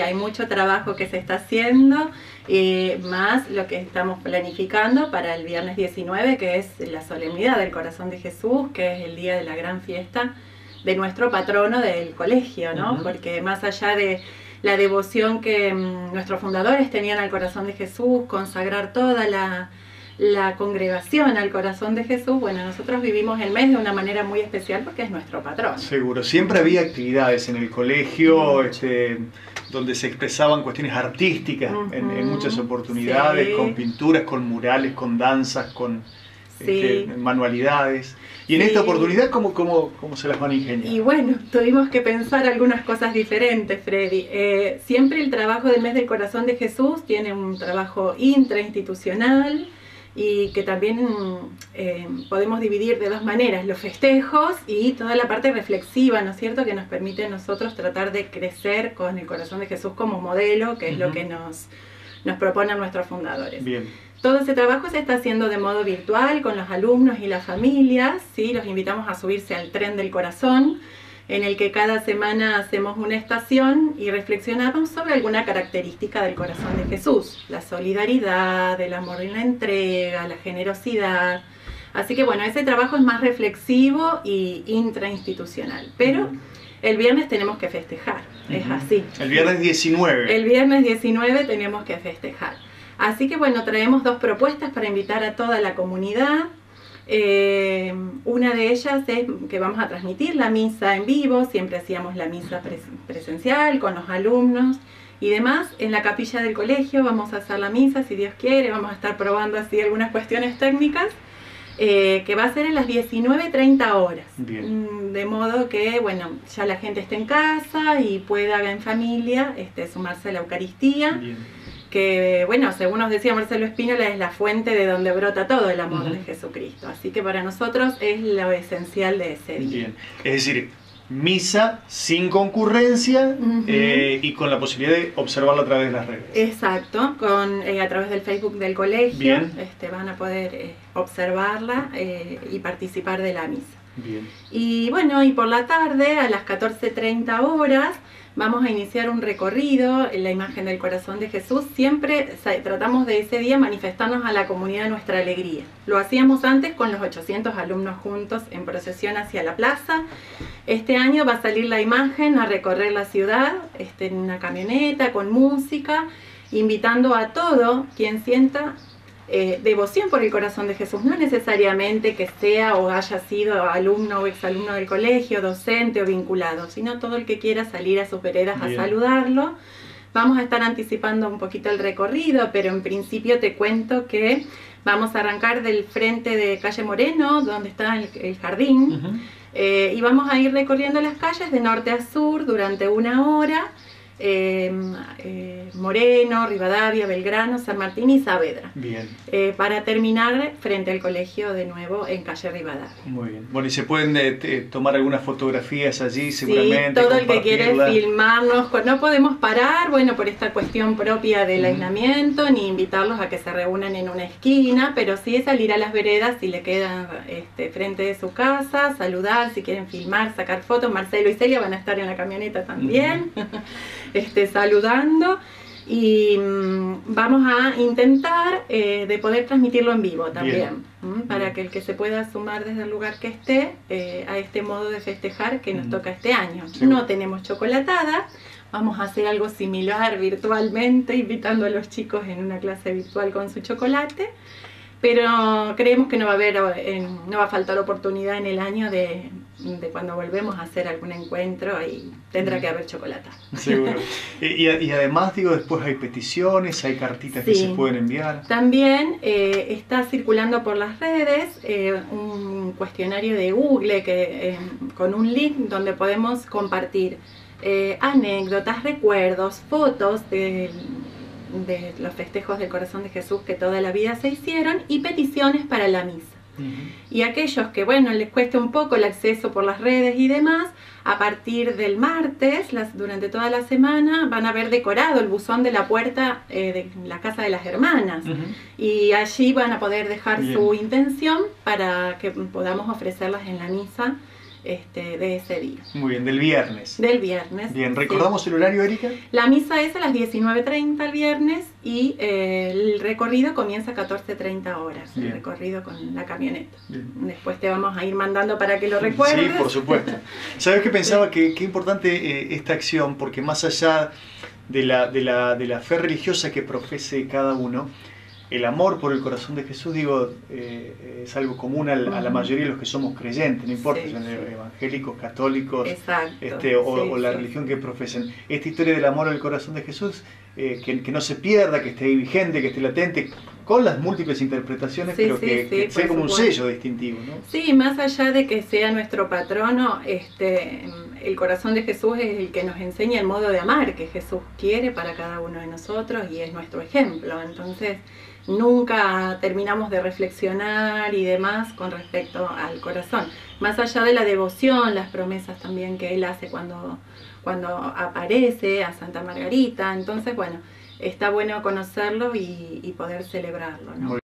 Hay mucho trabajo que se está haciendo, eh, más lo que estamos planificando para el viernes 19, que es la solemnidad del corazón de Jesús, que es el día de la gran fiesta de nuestro patrono del colegio, ¿no? Porque más allá de la devoción que mm, nuestros fundadores tenían al corazón de Jesús, consagrar toda la, congregación al corazón de Jesús, bueno, nosotros vivimos el mes de una manera muy especial porque es nuestro patrón. Seguro, siempre había actividades en el colegio, este, donde se expresaban cuestiones artísticas en, muchas oportunidades, con pinturas, con murales, con danzas, con este, manualidades. Y en esta oportunidad, ¿cómo, cómo, cómo se las van a ingeniar? Y bueno, tuvimos que pensar algunas cosas diferentes, Freddy. Eh, siempre el trabajo del Mes del Corazón de Jesús tiene un trabajo intrainstitucional y que también eh, podemos dividir de dos maneras, los festejos y toda la parte reflexiva, ¿no es cierto?, que nos permite a nosotros tratar de crecer con el corazón de Jesús como modelo, que es lo que nos, nos proponen nuestros fundadores. Bien. Todo ese trabajo se está haciendo de modo virtual con los alumnos y las familias, ¿sí? los invitamos a subirse al tren del corazón, en el que cada semana hacemos una estación y reflexionamos sobre alguna característica del corazón de Jesús, la solidaridad, el amor y la entrega, la generosidad. Así que bueno, ese trabajo es más reflexivo y intrainstitucional, pero el viernes tenemos que festejar, es así. El viernes 19. El viernes 19 tenemos que festejar. Así que bueno, traemos dos propuestas para invitar a toda la comunidad. Eh, una de ellas es que vamos a transmitir la misa en vivo, siempre hacíamos la misa presencial con los alumnos y demás. En la capilla del colegio vamos a hacer la misa, si Dios quiere, vamos a estar probando así algunas cuestiones técnicas. Eh, que va a ser en las 19.30 horas. Mm, de modo que, bueno, ya la gente esté en casa y pueda en familia este, sumarse a la Eucaristía. Bien que, bueno, según nos decía Marcelo Espínola, es la fuente de donde brota todo el amor de Jesucristo. Así que para nosotros es lo esencial de ese día. Bien, es decir, misa sin concurrencia eh, y con la posibilidad de observarla a través de las redes. Exacto, con, eh, a través del Facebook del colegio Este, van a poder eh, observarla y participar de la misa. Y bueno, y por la tarde, a las 14.30 horas, vamos a iniciar un recorrido en la imagen del corazón de Jesús. Siempre tratamos de ese día manifestarnos a la comunidad nuestra alegría. Lo hacíamos antes con los 800 alumnos juntos en procesión hacia la plaza. Este año va a salir la imagen a recorrer la ciudad este, en una camioneta con música, invitando a todo quien sienta eh, devoción por el corazón de Jesús, no necesariamente que sea o haya sido alumno o exalumno del colegio, docente o vinculado, sino todo el que quiera salir a sus veredas a saludarlo. Vamos a estar anticipando un poquito el recorrido, pero en principio te cuento que vamos a arrancar del frente de calle Moreno, donde está el, jardín, eh, y vamos a ir recorriendo las calles de norte a sur durante una hora Em, eh, Moreno, Rivadavia, Belgrano, San Martín y Saavedra. Bien. Eh, para terminar frente al colegio de nuevo en calle Rivadavia. Muy bien. Bueno, y se pueden eh, tomar algunas fotografías allí seguramente. Sí, todo el que quiere filmarnos, no podemos parar, bueno, por esta cuestión propia del aislamiento, ni invitarlos a que se reúnan en una esquina, pero sí salir a las veredas si le quedan este, frente de su casa, saludar, si quieren filmar, sacar fotos. Marcelo y Celia van a estar en la camioneta también. Este, saludando y mm, vamos a intentar eh, de poder transmitirlo en vivo también, para que el que se pueda sumar desde el lugar que esté eh, a este modo de festejar que nos toca este año. No tenemos chocolatada, vamos a hacer algo similar virtualmente, invitando a los chicos en una clase virtual con su chocolate pero creemos que no va a haber, eh, no va a faltar oportunidad en el año de, cuando volvemos a hacer algún encuentro y tendrá que haber chocolate. Seguro. y, además, digo, después hay peticiones, hay cartitas que se pueden enviar. También eh, está circulando por las redes eh, un cuestionario de Google que, con un link donde podemos compartir anécdotas, recuerdos, fotos de de los festejos del corazón de Jesús que toda la vida se hicieron y peticiones para la misa. Y aquellos que, bueno, les cueste un poco el acceso por las redes y demás, a partir del martes, las, durante toda la semana, van a ver decorado el buzón de la puerta eh, de la casa de las hermanas. Y allí van a poder dejar su intención para que podamos ofrecerlas en la misa este, de ese día. Muy bien, del viernes. Del viernes. Bien, ¿recordamos el horario, Erika? La misa es a las 19.30 el viernes y eh, el recorrido comienza a 14.30 horas, el recorrido con la camioneta. Después te vamos a ir mandando para que lo recuerdes. Sí, por supuesto. ¿Sabes qué pensaba? Que qué importante eh, esta acción, porque más allá de la, de, la, de la fe religiosa que profese cada uno, el amor por el corazón de Jesús, digo, eh, es algo común a la mayoría de los que somos creyentes, no importa si son evangélicos, católicos, este, o, la religión que profesen. Esta historia del amor al corazón de Jesús, eh, que, no se pierda, que esté vigente, que esté latente, con las múltiples interpretaciones, pero que, sea como un sello distintivo. ¿no? Sí, más allá de que sea nuestro patrono, este, el corazón de Jesús es el que nos enseña el modo de amar que Jesús quiere para cada uno de nosotros y es nuestro ejemplo. Entonces, nunca terminamos de reflexionar y demás con respecto al corazón. Más allá de la devoción, las promesas también que él hace cuando, cuando aparece a Santa Margarita. Entonces, bueno, está bueno conocerlo y, poder celebrarlo.